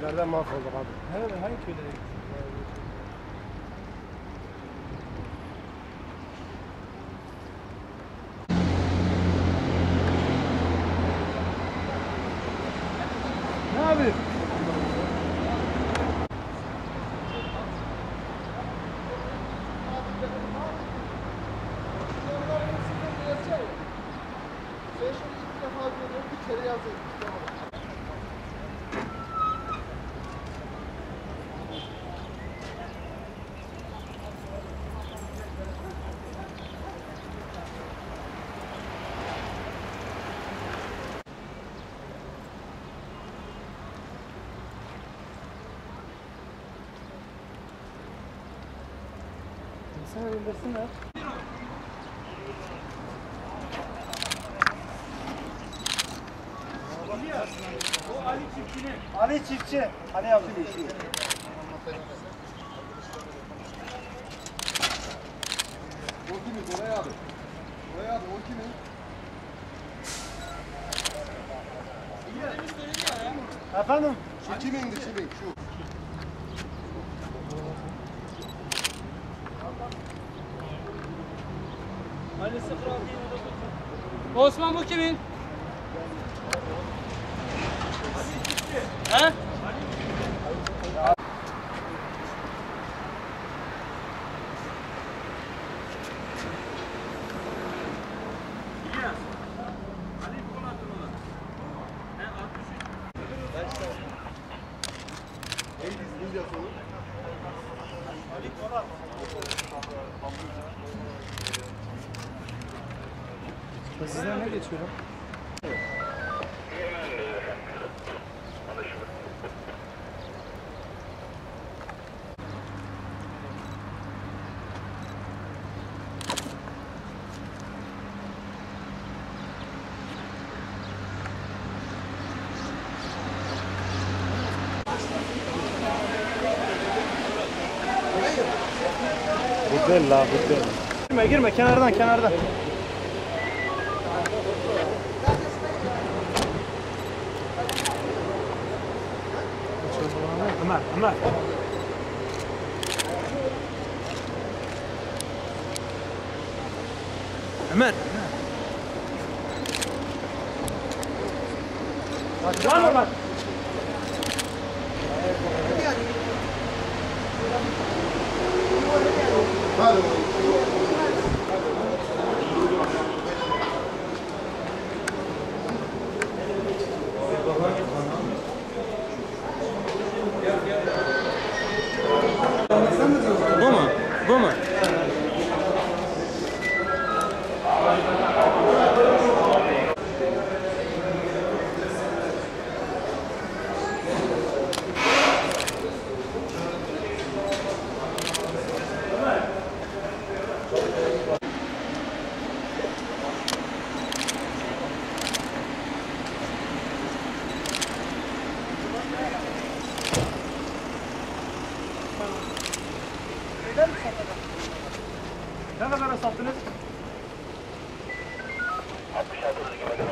Köylülerden mahvolduk abi. Nerede? Hangi köylere Ne yapayım? Sen indirsinler. Ali Çiftçi. Ali abi. O kimin? Koray abi. Koray abi o kimin? Efendim? Şu kimindi kimin? Şu. Osman bu kimin? He? Neydi ismini Sizden ne geçiyor? Bu değil la değil. Girme girme kenardan kenardan. not, I'm not. I'm Hadi. Bu Beraber mi satalım? Ne kadar sattınız? 66 gibi de